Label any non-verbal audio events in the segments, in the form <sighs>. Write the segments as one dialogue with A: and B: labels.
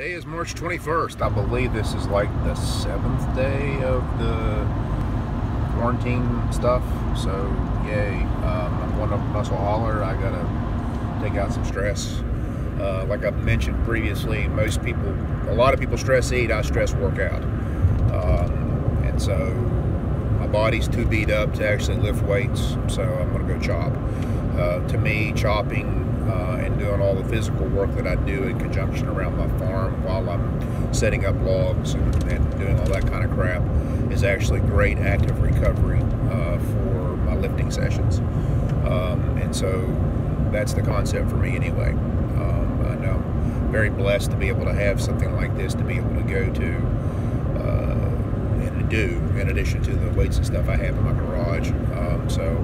A: Today is March 21st. I believe this is like the seventh day of the quarantine stuff. So, yay. Um, I'm going to Muscle Holler. I got to take out some stress. Uh, like I've mentioned previously, most people, a lot of people stress eat, I stress workout. Um, and so my body's too beat up to actually lift weights, so I'm going to go chop. Uh, to me, chopping uh, and doing all the physical work that I do in conjunction around my farm while I'm setting up logs and, and doing all that kind of crap is actually great active recovery uh, for my lifting sessions. Um, and so that's the concept for me anyway. Um, I'm very blessed to be able to have something like this to be able to go to uh, and to do in addition to the weights and stuff I have in my garage. Um, so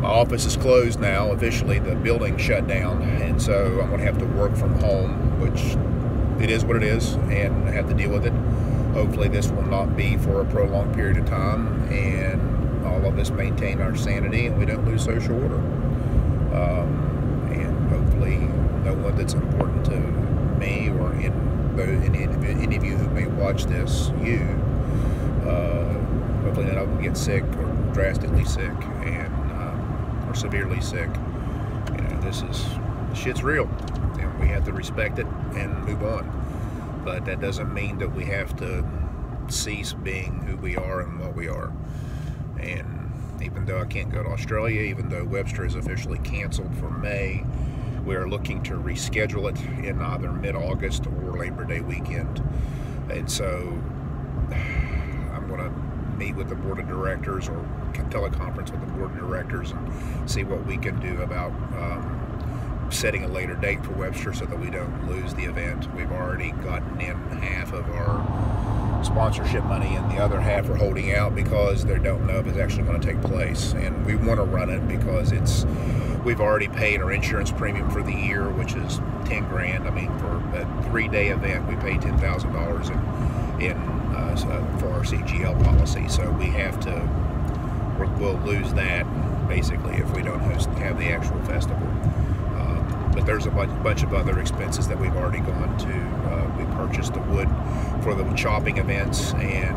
A: my office is closed now. Officially the building shut down and so i'm going to have to work from home which it is what it is and I have to deal with it. Hopefully this will not be for a prolonged period of time and all of us maintain our sanity and we don't lose social order. Um, and hopefully no one that's important to me or in any, any of you who may watch this you uh, hopefully none of them get sick or drastically sick or severely sick. You know, this is shit's real, and we have to respect it and move on. But that doesn't mean that we have to cease being who we are and what we are. And even though I can't go to Australia, even though Webster is officially canceled for May, we are looking to reschedule it in either mid-August or Labor Day weekend. And so <sighs> I'm going to meet with the board of directors or teleconference with the board of directors and see what we can do about um, setting a later date for Webster so that we don't lose the event. We've already gotten in half of our sponsorship money and the other half are holding out because they don't know if it's actually going to take place and we want to run it because it's we've already paid our insurance premium for the year which is 10 grand i mean for a three-day event we paid $10000 in, in uh, for our cgl policy so we have to we'll lose that basically if we don't host, have the actual festival. Um, but there's a bunch, bunch, of other expenses that we've already gone to. Uh, we purchased the wood for the chopping events, and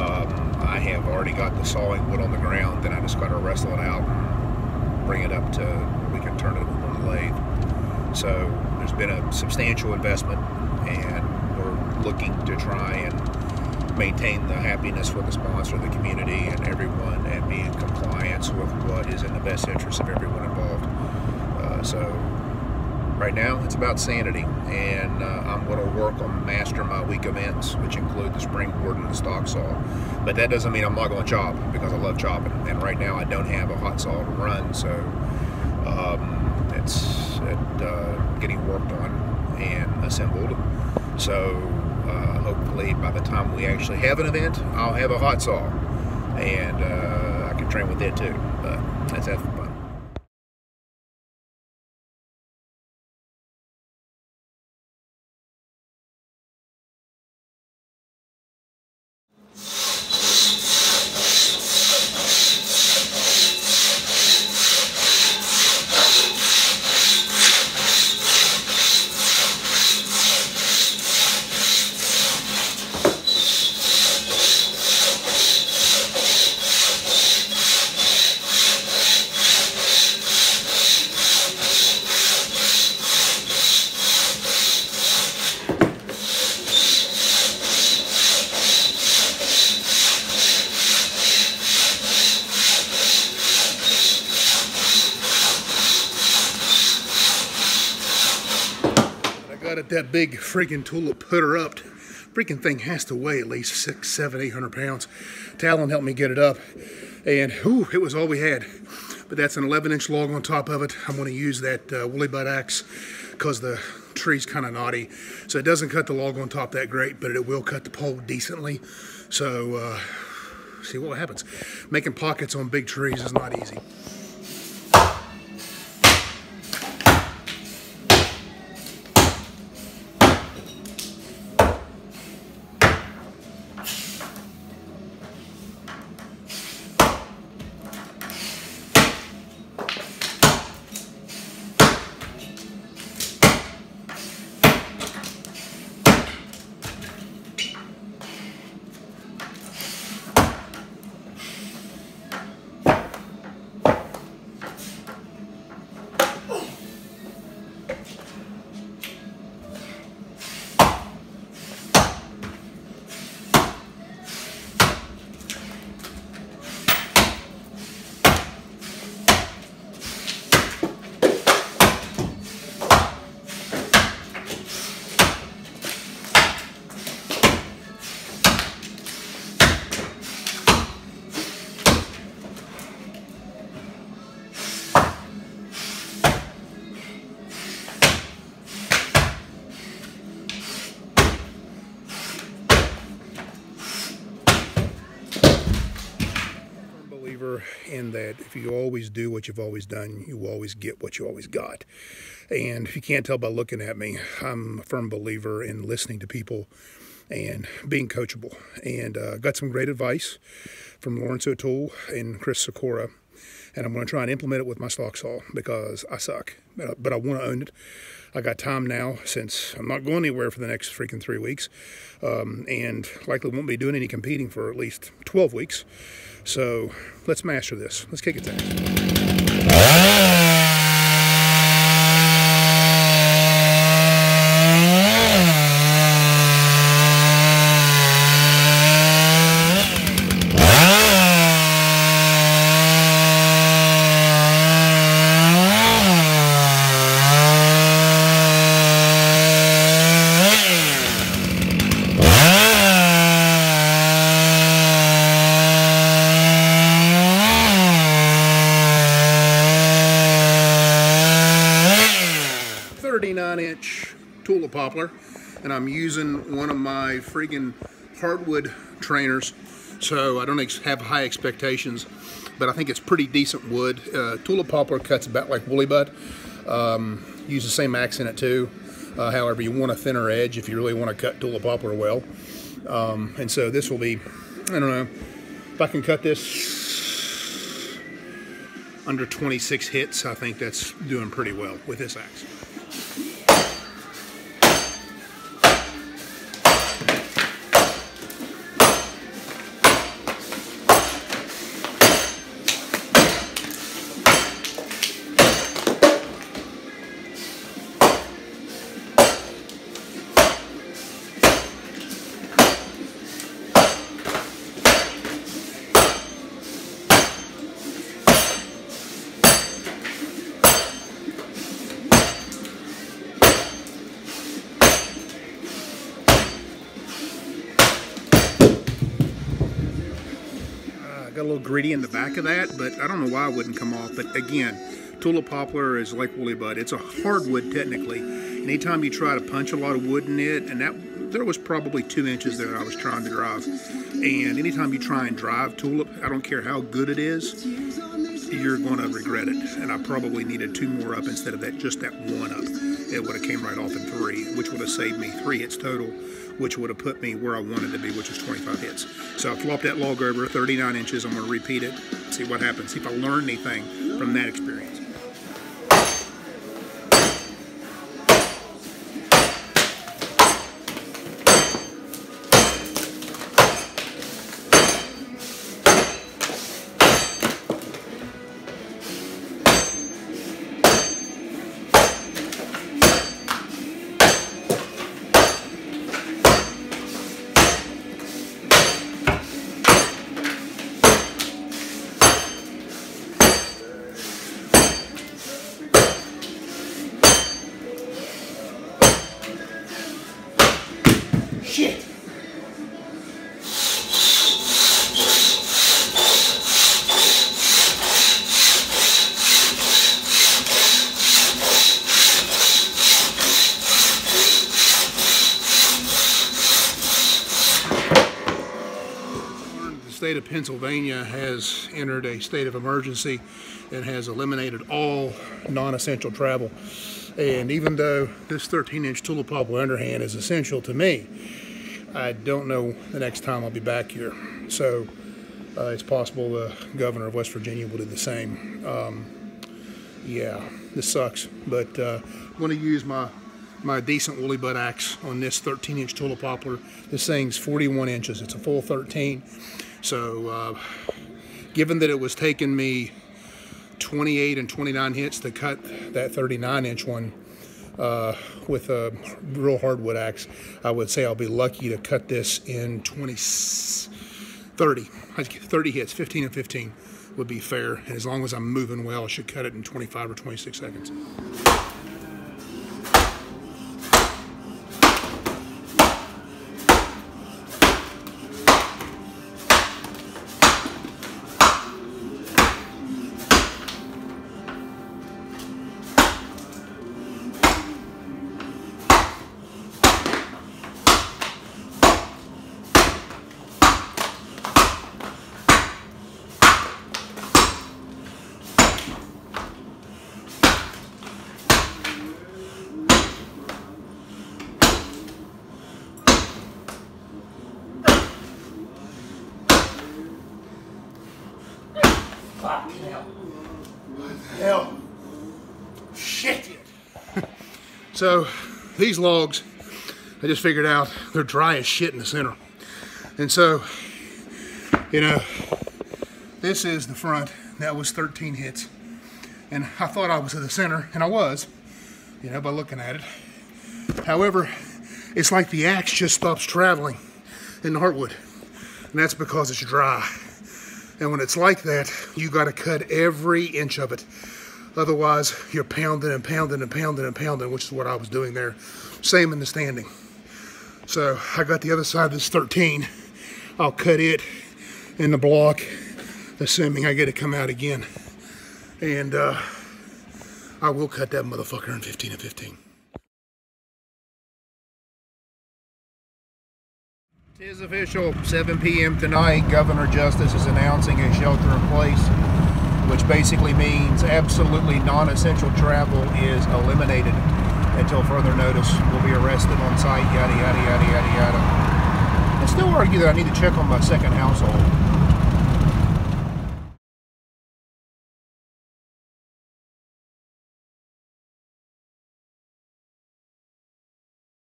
A: um, I have already got the sawing wood on the ground. Then I just got to wrestle it out and bring it up to we can turn it on the lathe. So there's been a substantial investment, and we're looking to try and maintain the happiness for the sponsor, the community, and everyone, and be in compliance with what is in the best interest of everyone involved. Uh, so right now, it's about sanity, and uh, I'm going to work on master my week events, which include the springboard and the stock saw. But that doesn't mean I'm not going to chop because I love chopping, and right now I don't have a hot saw to run, so um, it's uh, getting worked on and assembled. So uh, hopefully by the time we actually have an event, I'll have a hot saw and uh, I can train with it too. But that's that that big freaking tool to put her up. Freaking thing has to weigh at least six, seven, eight hundred pounds. Talon helped me get it up, and whew, it was all we had. But that's an 11 inch log on top of it. I'm going to use that uh, woolly butt axe because the tree's kind of knotty. So it doesn't cut the log on top that great, but it will cut the pole decently. So uh, see what happens. Making pockets on big trees is not easy.
B: In that if you always do what you've always done, you always get what you always got. And if you can't tell by looking at me, I'm a firm believer in listening to people and being coachable. And uh, got some great advice from Laurence O'Toole and Chris Sikora. And I'm going to try and implement it with my stock saw because I suck, but I want to own it. I got time now since I'm not going anywhere for the next freaking three weeks, um, and likely won't be doing any competing for at least 12 weeks. So let's master this. Let's kick it down. 39 inch tulip poplar and I'm using one of my friggin' hardwood trainers so I don't have high expectations but I think it's pretty decent wood. Uh, tulip poplar cuts about like woolly butt. Um, use the same axe in it too. Uh, however, you want a thinner edge if you really want to cut tulip poplar well. Um, and so this will be, I don't know, if I can cut this under 26 hits, I think that's doing pretty well with this axe. Gritty in the back of that, but I don't know why it wouldn't come off. But again, tulip poplar is like woolly butt. It's a hardwood technically. Anytime you try to punch a lot of wood in it, and that there was probably two inches that I was trying to drive. And anytime you try and drive tulip, I don't care how good it is, you're going to regret it. And I probably needed two more up instead of that just that one up. It would have came right off in three, which would have saved me three hits total which would have put me where I wanted to be, which was 25 hits. So I flopped that log over 39 inches. I'm going to repeat it, see what happens, see if I learn anything from that experience. State of Pennsylvania has entered a state of emergency and has eliminated all non-essential travel. And even though this 13 inch tulip poplar underhand is essential to me, I don't know the next time I'll be back here. So uh, it's possible the governor of West Virginia will do the same. Um, yeah, this sucks, but uh, I'm going to use my my decent woolly butt axe on this 13 inch tulip poplar. This thing's 41 inches. It's a full 13. So uh, given that it was taking me 28 and 29 hits to cut that 39 inch one uh, with a real hardwood axe. I would say I'll be lucky to cut this in 20, 30, 30 hits, 15 and 15 would be fair. And as long as I'm moving well, I should cut it in 25 or 26 seconds. Hell. Hell? Shit. <laughs> so, these logs, I just figured out they're dry as shit in the center. And so, you know, this is the front. That was 13 hits. And I thought I was at the center, and I was, you know, by looking at it. However, it's like the axe just stops traveling in the heartwood. And that's because it's dry. And when it's like that, you got to cut every inch of it. Otherwise, you're pounding and pounding and pounding and pounding, which is what I was doing there. Same in the standing. So I got the other side of this 13. I'll cut it in the block, assuming I get it come out again. And uh, I will cut that motherfucker in 15 and 15.
A: It is official, 7 p.m. tonight, Governor Justice is announcing a shelter in place, which basically means absolutely non-essential travel is eliminated until further notice. We'll be arrested on site, yada, yada, yada, yada, yada. I still argue that I need to check on my second household.